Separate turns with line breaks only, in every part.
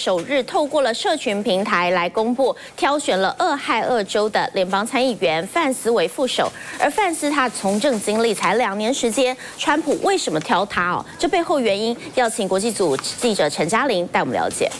首日透过了社群平台来公布，挑选了俄亥俄州的联邦参议员范斯为副手。而范斯他从政经历才两年时间，川普为什么挑他哦？这背后原因，要请国际组记者陈嘉玲带我们了解。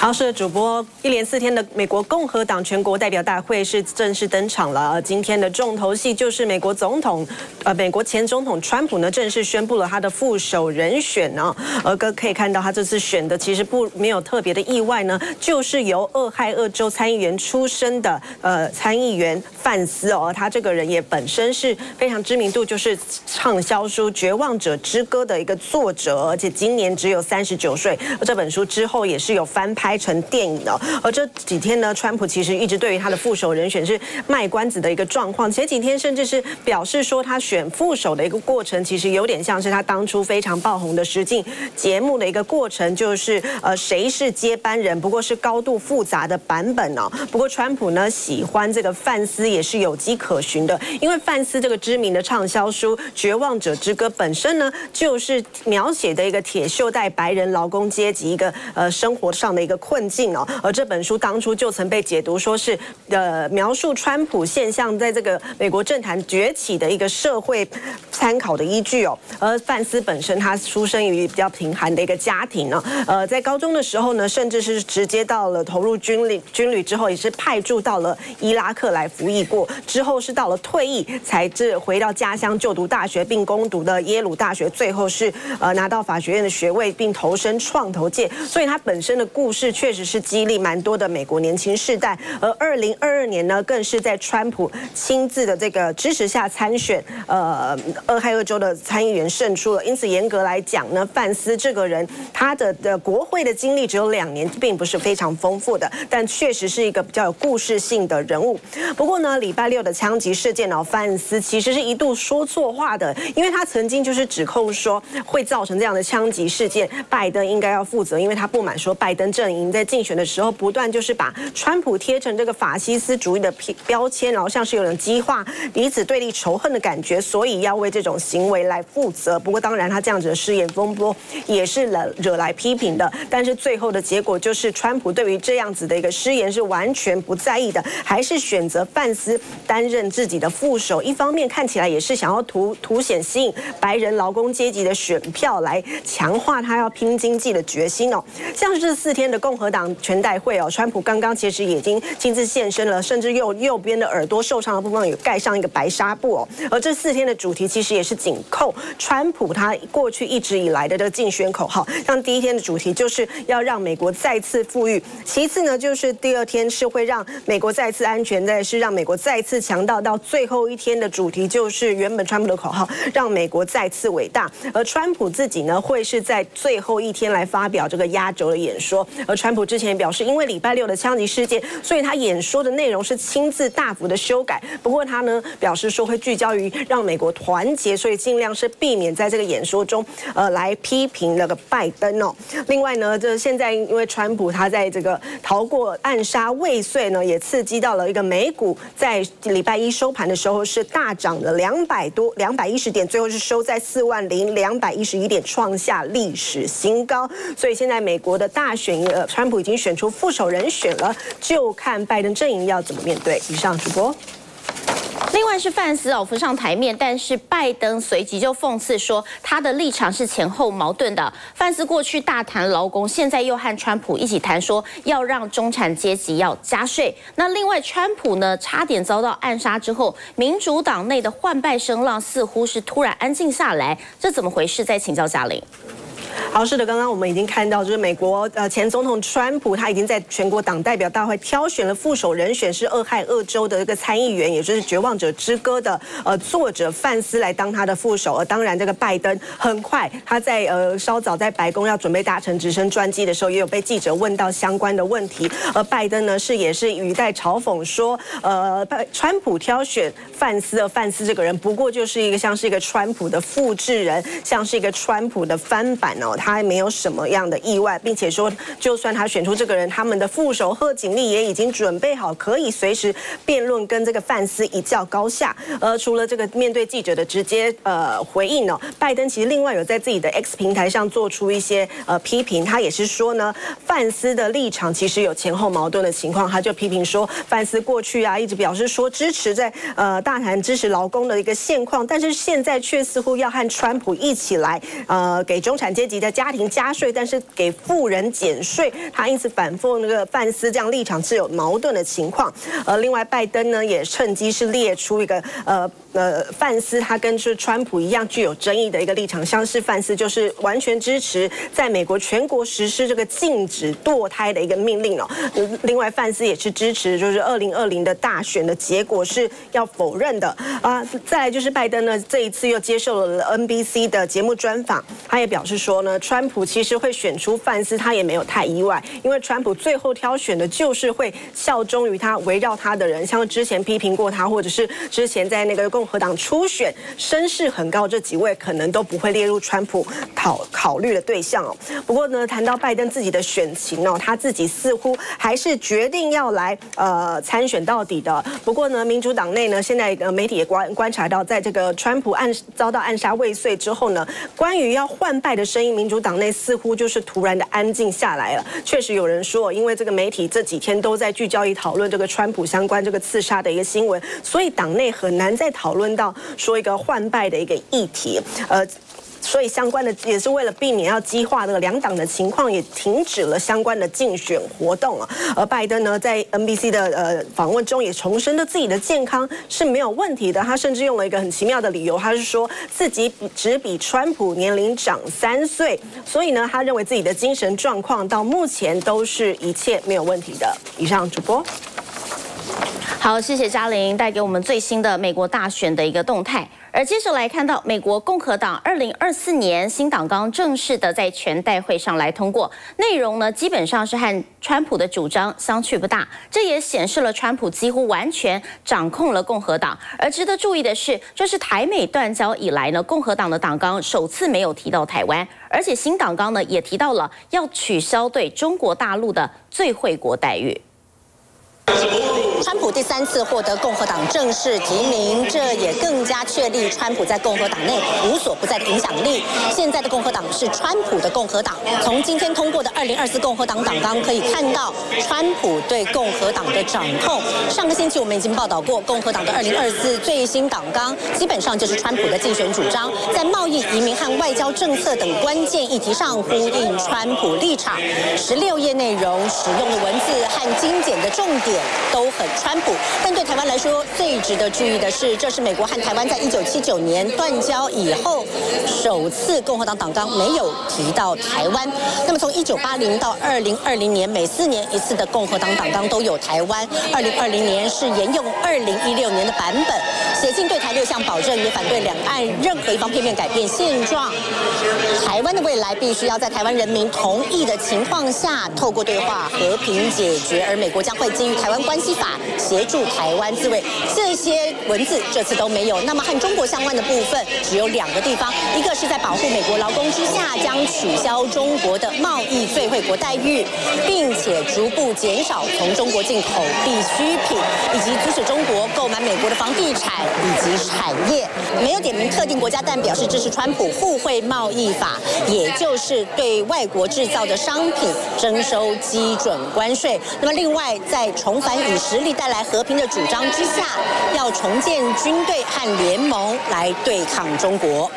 好，是主播，一连四天的美国共和党全国代表大会是正式登场了。今天的重头戏就是美国总统，呃，美国前总统川普呢正式宣布了他的副手人选呢。而哥可以看到，他这次选的其实不没有特别的意外呢，就是由俄亥俄州参议员出身的呃参议员范斯哦。他这个人也本身是非常知名度，就是畅销书《绝望者之歌》的一个作者，而且今年只有三十九岁。这本书之后也是有翻拍。拍成电影哦，而这几天呢，川普其实一直对于他的副手人选是卖关子的一个状况。前几天甚至是表示说，他选副手的一个过程，其实有点像是他当初非常爆红的实境节目的一个过程，就是呃谁是接班人，不过是高度复杂的版本哦。不过川普呢喜欢这个范斯也是有迹可循的，因为范斯这个知名的畅销书《绝望者之歌》本身呢就是描写的一个铁锈带白人劳工阶级一个呃生活上的一个。困境哦，而这本书当初就曾被解读说是呃描述川普现象在这个美国政坛崛起的一个社会参考的依据哦。而范斯本身他出生于比较贫寒的一个家庭呢，呃，在高中的时候呢，甚至是直接到了投入军旅军旅之后，也是派驻到了伊拉克来服役过，之后是到了退役才这回到家乡就读大学，并攻读的耶鲁大学，最后是呃拿到法学院的学位，并投身创投界，所以他本身的故事。确实是激励蛮多的美国年轻世代，而二零二二年呢，更是在川普亲自的这个支持下参选，呃，俄亥俄州的参议员胜出了。因此，严格来讲呢，范斯这个人，他的的国会的经历只有两年，并不是非常丰富的，但确实是一个比较有故事性的人物。不过呢，礼拜六的枪击事件呢，范斯其实是一度说错话的，因为他曾经就是指控说会造成这样的枪击事件，拜登应该要负责，因为他不满说拜登政阵营。在竞选的时候，不断就是把川普贴成这个法西斯主义的标签，然后像是有人激化彼此对立仇恨的感觉，所以要为这种行为来负责。不过，当然他这样子的失言风波也是惹惹来批评的。但是最后的结果就是，川普对于这样子的一个失言是完全不在意的，还是选择范斯担任自己的副手。一方面看起来也是想要凸凸显吸引白人劳工阶级的选票，来强化他要拼经济的决心哦。像是这四天的共。和党全代会哦，川普刚刚其实已经亲自现身了，甚至右右边的耳朵受伤的部分有盖上一个白纱布哦。而这四天的主题其实也是紧扣川普他过去一直以来的这个竞选口号。像第一天的主题就是要让美国再次富裕，其次呢就是第二天是会让美国再次安全，再是让美国再次强大。到最后一天的主题就是原本川普的口号，让美国再次伟大。而川普自己呢会是在最后一天来发表这个压轴的演说，而。川普之前也表示，因为礼拜六的枪击事件，所以他演说的内容是亲自大幅的修改。不过他呢表示说会聚焦于让美国团结，所以尽量是避免在这个演说中，呃，来批评那个拜登哦。另外呢，这现在因为川普他在这个逃过暗杀未遂呢，也刺激到了一个美股在礼拜一收盘的时候是大涨了两百多两百一十点，最后是收在四万零两百一十一点，创下历史新高。所以现在美国的大选川普已经选出副手人选了，就看拜登阵营要怎么面对。以上直播。
另外是范斯哦浮上台面，但是拜登随即就讽刺说他的立场是前后矛盾的。范斯过去大谈劳工，现在又和川普一起谈说要让中产阶级要加税。那另外川普呢，差点遭到暗杀之后，民主党内的换败声浪似乎是突然安静下来，这怎么回事？再请教嘉玲。
好，是的，刚刚我们已经看到，就是美国呃前总统川普，他已经在全国党代表大会挑选了副手人选，是俄亥俄州的一个参议员，也就是《绝望者之歌》的呃作者范斯来当他的副手。而当然，这个拜登很快他在呃稍早在白宫要准备搭乘直升专机的时候，也有被记者问到相关的问题。而拜登呢是也是语带嘲讽说，呃，川普挑选范斯，而范斯这个人不过就是一个像是一个川普的复制人，像是一个川普的翻版。哦，他没有什么样的意外，并且说，就算他选出这个人，他们的副手贺锦丽也已经准备好，可以随时辩论跟这个范斯一较高下。呃，除了这个面对记者的直接呃回应呢，拜登其实另外有在自己的 X 平台上做出一些呃批评，他也是说呢，范斯的立场其实有前后矛盾的情况，他就批评说，范斯过去啊一直表示说支持在呃大谈支持劳工的一个现况，但是现在却似乎要和川普一起来呃给中产阶级的家庭加税，但是给富人减税，他因此反复那个范斯这样立场是有矛盾的情况。呃，另外拜登呢也趁机是列出一个呃。呃，范斯他跟是川普一样具有争议的一个立场，像是范斯就是完全支持在美国全国实施这个禁止堕胎的一个命令哦。另外，范斯也是支持就是二零二零的大选的结果是要否认的啊。再来就是拜登呢，这一次又接受了 NBC 的节目专访，他也表示说呢，川普其实会选出范斯，他也没有太意外，因为川普最后挑选的就是会效忠于他、围绕他的人，像之前批评过他，或者是之前在那个。共和党初选声势很高，这几位可能都不会列入川普考考虑的对象哦。不过呢，谈到拜登自己的选情哦，他自己似乎还是决定要来呃参选到底的。不过呢，民主党内呢，现在呃媒体也观观察到，在这个川普暗遭到暗杀未遂之后呢，关于要换拜的声音，民主党内似乎就是突然的安静下来了。确实有人说，因为这个媒体这几天都在聚焦于讨论这个川普相关这个刺杀的一个新闻，所以党内很难再讨。论到说一个换败的一个议题，呃，所以相关的也是为了避免要激化这个两党的情况，也停止了相关的竞选活动啊。而拜登呢，在 NBC 的呃访问中也重申了自己的健康是没有问题的。他甚至用了一个很奇妙的理由，他是说自己只比川普年龄长三岁，所以呢，他认为自己的精神状况到目前都是一切没有问题的。以上主播。
好，谢谢嘉玲带给我们最新的美国大选的一个动态。而接着来看到美国共和党二零二四年新党纲正式的在全代会上来通过，内容呢基本上是和川普的主张相去不大，这也显示了川普几乎完全掌控了共和党。而值得注意的是，这是台美断交以来呢共和党的党纲首次没有提到台湾，而且新党纲呢也提到了要取消对中国大陆的最惠国待遇。
川普第三次获得共和党正式提名，这也更加确立川普在共和党内无所不在的影响力。现在的共和党是川普的共和党。从今天通过的二零二四共和党党纲可以看到，川普对共和党的掌控。上个星期我们已经报道过，共和党的二零二四最新党纲基本上就是川普的竞选主张，在贸易、移民和外交政策等关键议题上呼应川普立场。十六页内容使用的文字和精简的重点都很。川普，但对台湾来说，最值得注意的是，这是美国和台湾在一九七九年断交以后，首次共和党党纲没有提到台湾。那么从一九八零到二零二零年，每四年一次的共和党党纲都有台湾。二零二零年是沿用二零一六年的版本，写进对台六项保证，也反对两岸任何一方片面改变现状。台湾的未来必须要在台湾人民同意的情况下，透过对话和平解决，而美国将会基于《台湾关系法》。协助台湾自卫，这些文字这次都没有。那么和中国相关的部分只有两个地方，一个是在保护美国劳工之下，将取消中国的贸易最惠国待遇，并且逐步减少从中国进口必需品，以及阻止中国购买美国的房地产以及产业。没有点名特定国家，但表示支持川普互惠贸易法，也就是对外国制造的商品征收基准关税。那么另外在重返与实力。带来和平的主张之下，要重建军队和联盟来对抗中国。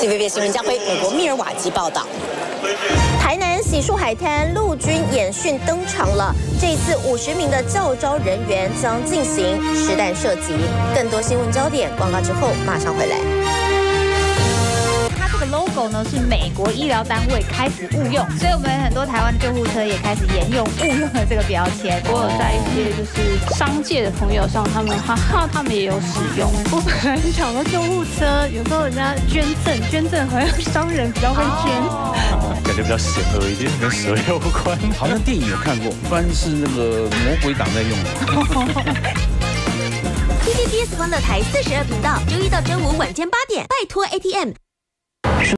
TVB 新闻家辉，美国密尔瓦基报道。
台南洗漱海滩陆军演训登场了，这次五十名的教招人员将进行实弹射击。更多新闻焦点，广告之后马上回来。
Logo 呢是美国医疗单位开始误用，所以我们很多台湾救护车也开始沿用误用的这个标签。
我有在一些就是商界的朋友上，他们哈哈，他们也有使用。
我本来想说救护车，有时候人家捐赠，捐赠好像商人比较会捐，
感觉比较险恶一点，跟蛇有关。
好像电影有看过，不然是那个魔鬼党在用的。
TVBS 欢乐台四十二频道，周一到周五晚间八点，拜托 ATM。